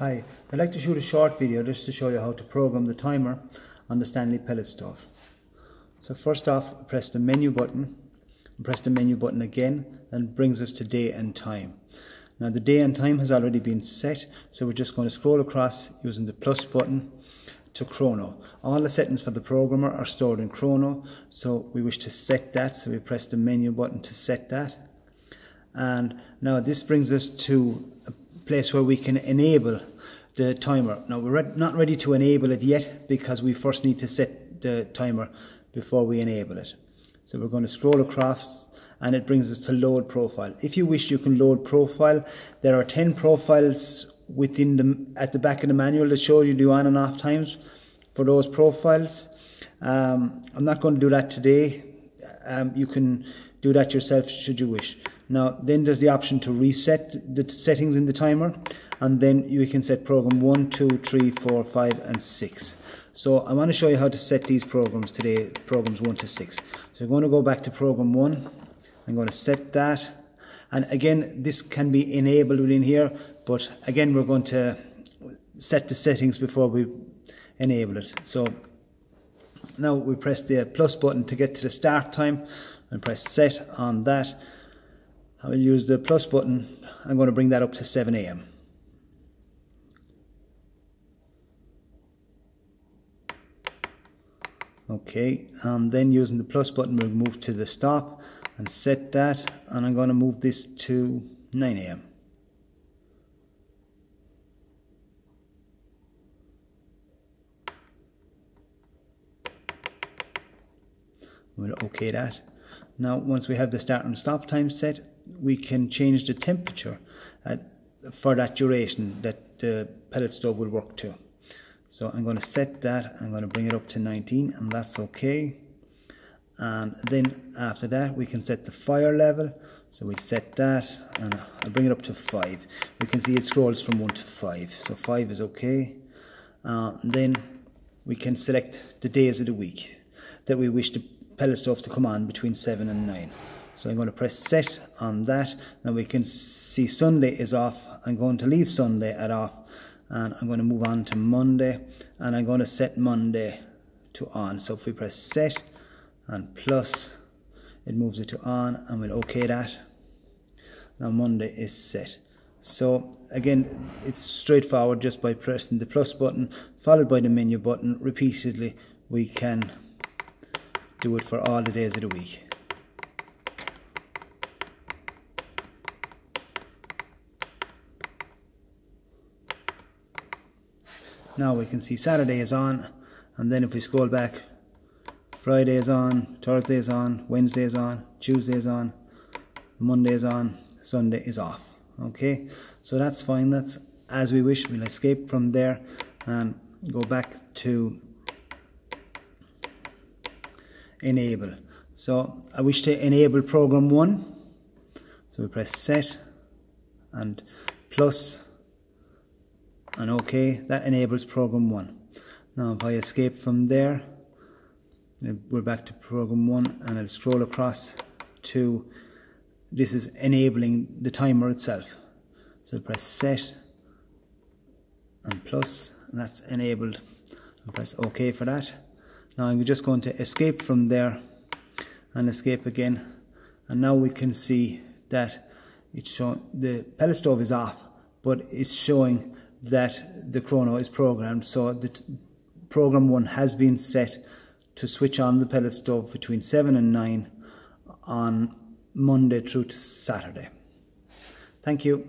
Hi, I'd like to shoot a short video just to show you how to program the timer on the Stanley pellet stove. So first off, press the menu button, and press the menu button again, and brings us to day and time. Now the day and time has already been set, so we're just going to scroll across using the plus button to chrono. All the settings for the programmer are stored in chrono, so we wish to set that, so we press the menu button to set that. And now this brings us to a place where we can enable the timer. Now we're not ready to enable it yet because we first need to set the timer before we enable it. So we're going to scroll across and it brings us to load profile. If you wish you can load profile. There are 10 profiles within the at the back of the manual that show you the on and off times for those profiles. Um, I'm not going to do that today. Um, you can do that yourself should you wish. Now then there's the option to reset the settings in the timer and then you can set program 1, 2, 3, 4, 5 and 6. So I want to show you how to set these programs today, programs 1 to 6. So I'm going to go back to program 1. I'm going to set that. And again, this can be enabled within here, but again, we're going to set the settings before we enable it. So now we press the plus button to get to the start time and press set on that. I will use the plus button. I'm going to bring that up to 7 a.m. Okay, and then using the plus button we'll move to the stop and set that and I'm going to move this to 9 a.m. We'll OK that. Now once we have the start and stop time set we can change the temperature at, for that duration that the pellet stove will work to. So I'm going to set that, I'm going to bring it up to 19 and that's okay. And then after that we can set the fire level. So we set that and I'll bring it up to 5. We can see it scrolls from 1 to 5. So 5 is okay. Uh, then we can select the days of the week that we wish the pellet stove to come on between 7 and 9. So I'm going to press set on that. Now we can see Sunday is off. I'm going to leave Sunday at off and I'm going to move on to Monday and I'm going to set Monday to on. So if we press set and plus it moves it to on and we'll OK that. Now Monday is set. So again it's straightforward just by pressing the plus button followed by the menu button. Repeatedly we can do it for all the days of the week Now we can see Saturday is on and then if we scroll back Friday is on, Thursday is on, Wednesday is on, Tuesday is on, Monday is on, Sunday is off. Okay, so that's fine. That's as we wish. We'll escape from there and go back to enable. So I wish to enable program one. So we press set and plus and OK that enables program 1 now if I escape from there uh, we're back to program 1 and I'll scroll across to this is enabling the timer itself. So press set and plus and that's enabled. Press OK for that. Now I'm just going to escape from there and escape again. And now we can see that it's showing the pellet stove is off but it's showing that the chrono is programmed. So the program one has been set to switch on the pellet stove between 7 and 9 on Monday through to Saturday. Thank you.